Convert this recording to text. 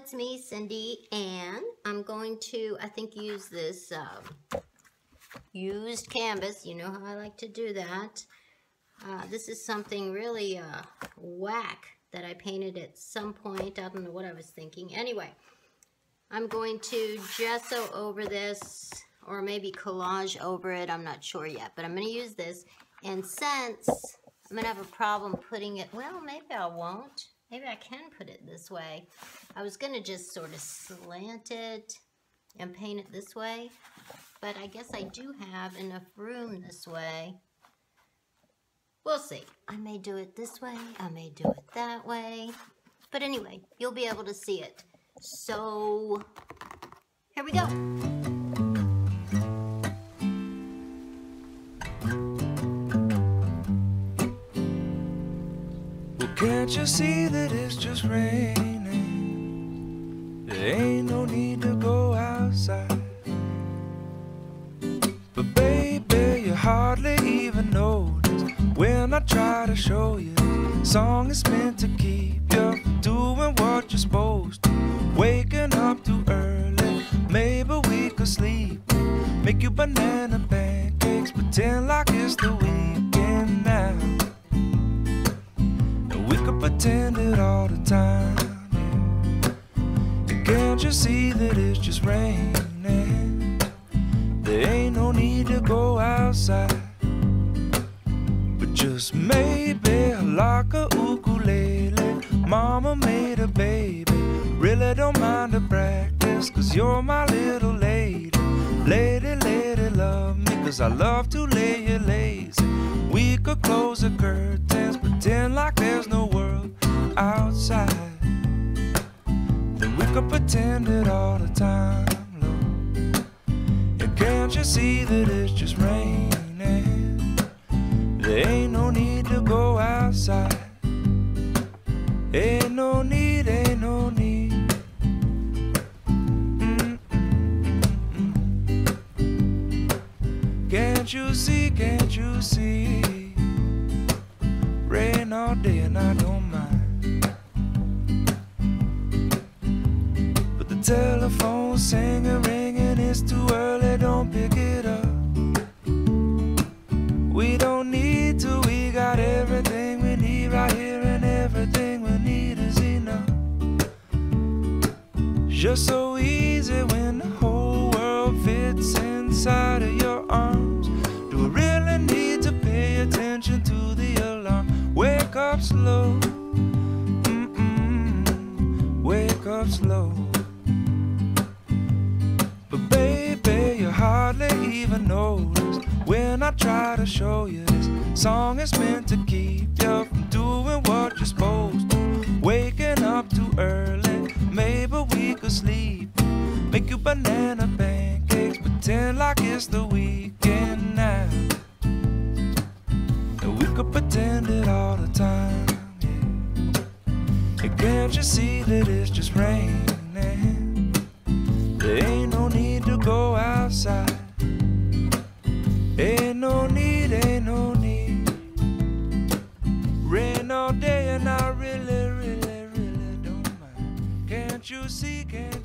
it's me, Cyndi, and I'm going to, I think, use this um, used canvas. You know how I like to do that. Uh, this is something really uh, whack that I painted at some point. I don't know what I was thinking. Anyway, I'm going to gesso over this or maybe collage over it. I'm not sure yet, but I'm going to use this. And since I'm going to have a problem putting it, well, maybe I won't. Maybe I can put it this way. I was going to just sort of slant it and paint it this way, but I guess I do have enough room this way. We'll see. I may do it this way. I may do it that way. But anyway, you'll be able to see it. So, here we go. Can't you see that it's just raining? There ain't no need to go outside. But baby, you hardly even notice when I try to show you. Song is meant to keep you doing what you're supposed to. Waking up too early, maybe we could sleep. Make you banana pancakes, pretend like it's the weekend pretend it all the time. And can't you see that it's just raining? There ain't no need to go outside. But just maybe like a ukulele, mama made a baby. Really don't mind the practice, cause you're my little lady. Lady, lady, love me, cause I love to lay you lazy. We could close the curtains, pretend like there's no world outside. Then we could pretend it all the time, Lord. And can't you see that it's just raining? There ain't no need to go outside. Ain't no need, ain't no need. Can't you see, can't you see? Rain all day and I don't mind. Telephone's singing, ringing, it's too early, don't pick it up. We don't need to, we got everything we need right here, and everything we need is enough. Just so easy when the whole world fits inside of your arms. Do we really need to pay attention to the alarm? Wake up slow, mm-mm, wake up slow. even notice when I try to show you this song is meant to keep you from doing what you're supposed to. Waking up too early, maybe we could sleep. Make you banana pancakes, pretend like it's the weekend now. And we could pretend it all the time. Yeah. And can't you see that it's just rain? you seeking.